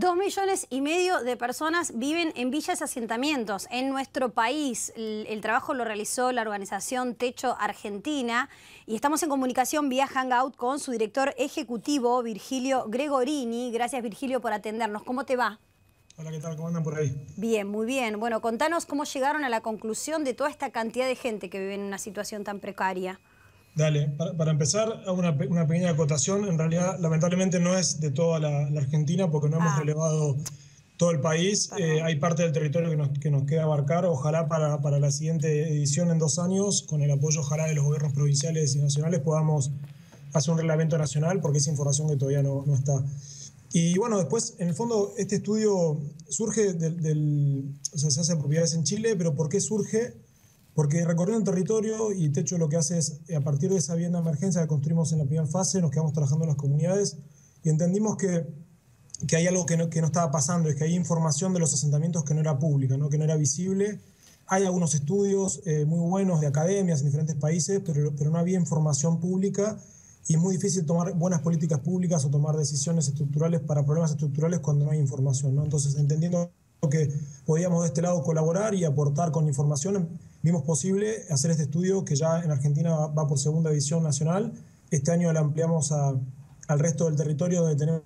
Dos millones y medio de personas viven en villas y asentamientos en nuestro país. El, trabajo lo realizó la organización Techo Argentina y estamos en comunicación vía Hangout con su director ejecutivo, Virgilio Gregorini. Gracias, Virgilio, por atendernos. ¿Cómo te va? Hola, ¿qué tal? ¿Cómo andan por ahí? Bien, muy bien. Bueno, contanos cómo llegaron a la conclusión de toda esta cantidad de gente que vive en una situación tan precaria. Dale, para, empezar, hago una, pequeña acotación. En realidad, lamentablemente no es de toda la, Argentina porque no hemos ah. relevado todo el país. Eh, hay parte del territorio que nos, que nos queda abarcar. Ojalá para, para, la siguiente edición en dos años, con el apoyo ojalá de los gobiernos provinciales y nacionales, podamos hacer un reglamento nacional porque es información que todavía no, no está. Y bueno, después, en el fondo, este estudio surge del, del, o sea, se hace propiedades en Chile, pero ¿por qué surge? Porque recorriendo el territorio y Techo lo que hace es, eh, a partir de esa vivienda de emergencia que construimos en la primera fase, nos quedamos trabajando en las comunidades y entendimos que, que hay algo que no, que no estaba pasando, es que hay información de los asentamientos que no era pública, ¿no? que no era visible. Hay algunos estudios eh, muy buenos de academias en diferentes países, pero, pero no había información pública y es muy difícil tomar buenas políticas públicas o tomar decisiones estructurales para problemas estructurales cuando no hay información. ¿no? Entonces, entendiendo que podíamos de este lado colaborar y aportar con información, vimos posible hacer este estudio que ya en Argentina va por segunda edición nacional. Este año lo ampliamos al resto del territorio donde tenemos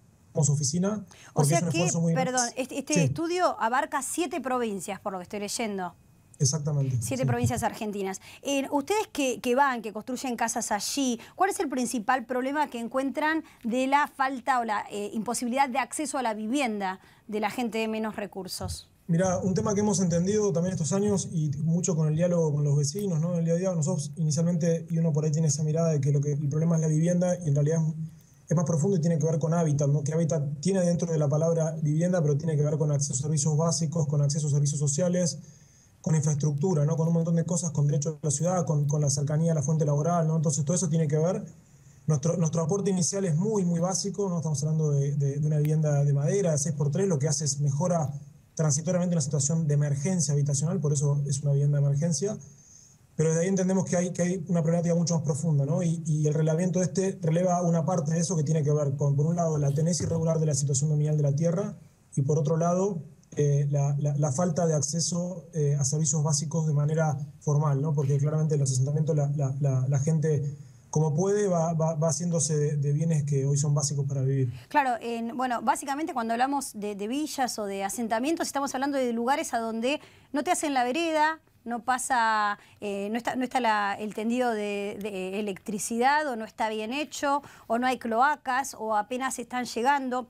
oficina. O sea que, perdón, este, este estudio abarca siete provincias, por lo que estoy leyendo. Exactamente. Siete provincias argentinas. Eh, ustedes que, van, que construyen casas allí, ¿cuál es el principal problema que encuentran de la falta o la eh, imposibilidad de acceso a la vivienda de la gente de menos recursos? Mira, un tema que hemos entendido también estos años y mucho con el diálogo con los vecinos, ¿no? El día a día, nosotros inicialmente, y uno por ahí tiene esa mirada de que, lo que el problema es la vivienda y en realidad es, más profundo y tiene que ver con hábitat, ¿no? Que hábitat tiene dentro de la palabra vivienda, pero tiene que ver con acceso a servicios básicos, con acceso a servicios sociales, con infraestructura, ¿no? Con un montón de cosas, con derecho a la ciudad, con, con la cercanía a la fuente laboral, ¿no? Entonces todo eso tiene que ver. Nuestro, nuestro aporte inicial es muy, muy básico, ¿no? Estamos hablando de, de, de una vivienda de madera, de 6x3, lo que hace es mejora transitoriamente una situación de emergencia habitacional, por eso es una vivienda de emergencia, pero de ahí entendemos que hay, que hay una problemática mucho más profunda, ¿no? Y, y, el relevamiento este releva una parte de eso que tiene que ver con, por un lado, la tenencia irregular de la situación nominal de la tierra, y por otro lado, eh, la, la, falta de acceso eh, a servicios básicos de manera formal, ¿no? Porque claramente en los asentamientos la, la gente como puede, va, va, haciéndose de, bienes que hoy son básicos para vivir. Claro, en, bueno, básicamente cuando hablamos de, villas o de asentamientos, estamos hablando de lugares a donde no te hacen la vereda, no pasa, eh, no está, no está el tendido de, electricidad o no está bien hecho, o no hay cloacas, o apenas están llegando.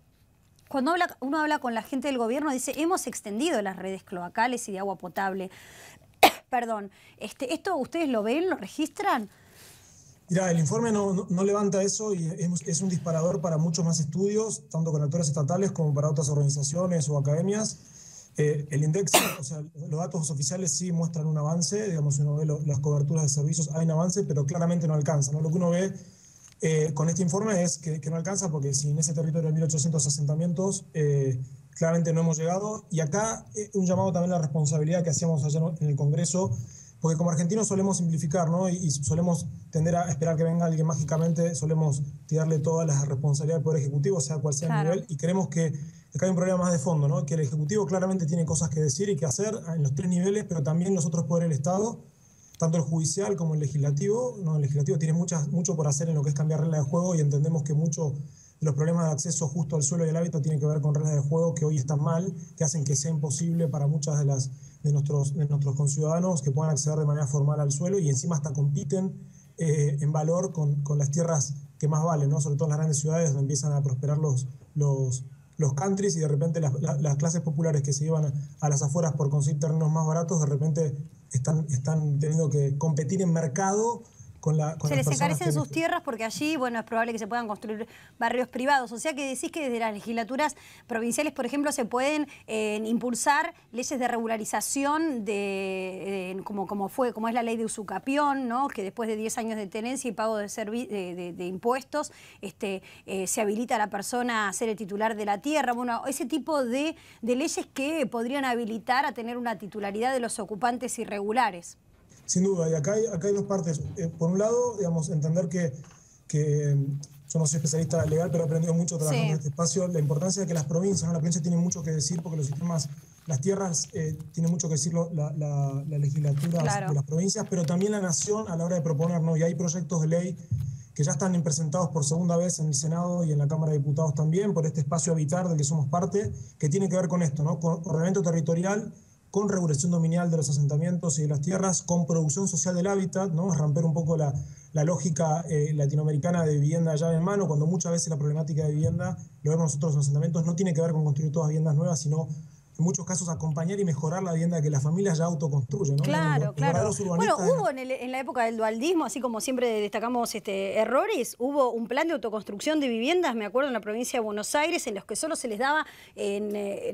Cuando uno habla con la gente del gobierno, dice, hemos extendido las redes cloacales y de agua potable. Perdón, este, ¿esto ustedes lo ven, lo registran? Mira, el informe no, levanta eso y es, un disparador para muchos más estudios, tanto con actores estatales como para otras organizaciones o academias. Eh, el index, o sea, los datos oficiales sí muestran un avance, digamos, uno ve las coberturas de servicios, hay un avance, pero claramente no alcanza. Lo que uno ve eh, con este informe es que, que, no alcanza porque si en ese territorio hay 1.800 asentamientos, eh, claramente no hemos llegado. Y acá un llamado también a la responsabilidad que hacíamos ayer en el Congreso porque como argentinos solemos simplificar, ¿no? Y, solemos tender a esperar que venga alguien mágicamente, solemos tirarle todas las responsabilidades al Poder Ejecutivo, sea cual sea el nivel, y creemos que, que hay un problema más de fondo, ¿no? Que el Ejecutivo claramente tiene cosas que decir y que hacer en los tres niveles, pero también los otros poderes del Estado, tanto el judicial como el legislativo, ¿no? El legislativo tiene muchas, mucho por hacer en lo que es cambiar reglas de juego y entendemos que mucho los problemas de acceso justo al suelo y al hábitat tienen que ver con reglas de juego que hoy están mal, que hacen que sea imposible para muchas de las de nuestros, de nuestros conciudadanos que puedan acceder de manera formal al suelo y encima hasta compiten eh, en valor con, con, las tierras que más valen, ¿no? sobre todo en las grandes ciudades donde empiezan a prosperar los, los, los countries y de repente las, las clases populares que se llevan a, las afueras por conseguir terrenos más baratos, de repente están, están teniendo que competir en mercado se les encarecen sus tierras porque allí, bueno, es probable que se puedan construir barrios privados. O sea que decís que desde las legislaturas provinciales, por ejemplo, se pueden eh, impulsar leyes de regularización de, como, como fue, como es la ley de usucapión, ¿no? Que después de 10 años de tenencia y pago de, de, impuestos, este, eh, se habilita a la persona a ser el titular de la tierra. Bueno, ese tipo de, de leyes que podrían habilitar a tener una titularidad de los ocupantes irregulares. Sin duda, y acá hay, acá hay dos partes. Eh, por un lado, digamos, entender que, que yo no soy especialista legal, pero he aprendido mucho trabajando en este espacio, la importancia de que las provincias, ¿no? la provincia tiene mucho que decir porque los sistemas, las tierras eh, tienen mucho que decir la, la, legislatura de las provincias, pero también la nación a la hora de proponer, ¿no? y hay proyectos de ley que ya están presentados por segunda vez en el Senado y en la Cámara de Diputados también, por este espacio habitar del que somos parte, que tiene que ver con esto, ¿no? con ordenamiento territorial, con regulación dominial de los asentamientos y de las tierras, con producción social del hábitat, ¿no? romper un poco la, lógica eh, latinoamericana de vivienda llave en mano, cuando muchas veces la problemática de vivienda, lo vemos nosotros en los asentamientos, no tiene que ver con construir todas viviendas nuevas, sino en muchos casos acompañar y mejorar la vivienda que las familias ya autoconstruyen. ¿no? Claro, claro. Bueno, hubo en, la época del dualdismo, así como siempre destacamos este, errores, hubo un plan de autoconstrucción de viviendas, me acuerdo, en la provincia de Buenos Aires, en los que solo se les daba en, eh,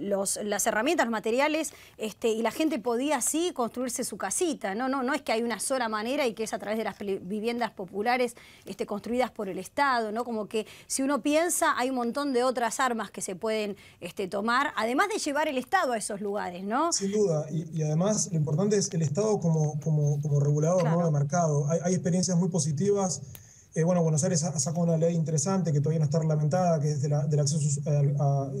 los, las herramientas, los materiales, este, y la gente podía así construirse su casita. No, no, no es que hay una sola manera y que es a través de las viviendas populares este, construidas por el Estado, ¿no? Como que si uno piensa, hay un montón de otras armas que se pueden este, tomar, además de llevar el Estado a esos lugares, ¿no? Sin duda, y, además lo importante es el Estado como, como, como regulador ¿no? de mercado. Hay, hay, experiencias muy positivas. Eh, bueno, Buenos Aires ha sacado una ley interesante que todavía no está reglamentada, que es de la, del acceso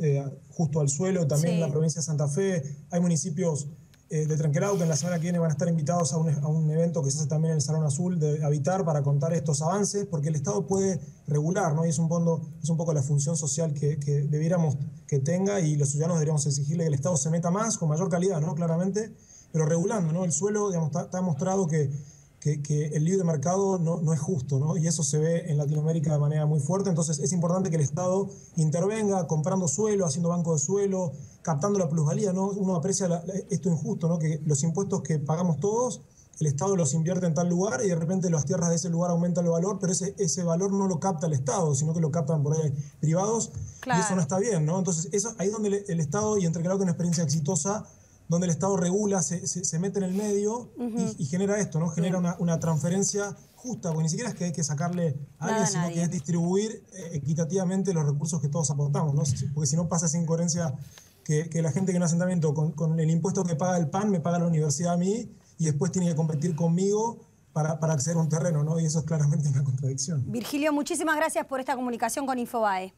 eh, justo al suelo, también en la provincia de Santa Fe. Hay municipios eh, de Tranquilado, que en la semana que viene van a estar invitados a un, a un, evento que se hace también en el Salón Azul de Habitar para contar estos avances, porque el Estado puede regular, ¿no? Y es un, fondo, es un poco la función social que, que, debiéramos que tenga y los ciudadanos deberíamos exigirle que el Estado se meta más, con mayor calidad, ¿no? Claramente, pero regulando, ¿no? El suelo, digamos, está, está demostrado que que, el libre mercado no, no, es justo, ¿no? Y eso se ve en Latinoamérica de manera muy fuerte. Entonces es importante que el Estado intervenga comprando suelo, haciendo banco de suelo, captando la plusvalía, ¿no? Uno aprecia esto injusto, ¿no? Que los impuestos que pagamos todos, el Estado los invierte en tal lugar y de repente las tierras de ese lugar aumentan el valor, pero ese, ese valor no lo capta el Estado, sino que lo captan por ahí privados y eso no está bien, ¿no? Entonces eso, ahí es donde el, Estado, y entre claro que una experiencia exitosa, donde el Estado regula, se, se, mete en el medio y, genera esto, ¿no? Genera una, una, transferencia justa, porque ni siquiera es que hay que sacarle a alguien, sino que es distribuir eh, equitativamente los recursos que todos aportamos, ¿no? Porque si no pasa esa incoherencia que, que la gente que en asentamiento con, con, el impuesto que paga el PAN me paga la universidad a mí y después tiene que competir conmigo para, para acceder a un terreno, ¿no? Y eso es claramente una contradicción. Virgilio, muchísimas gracias por esta comunicación con Infobae.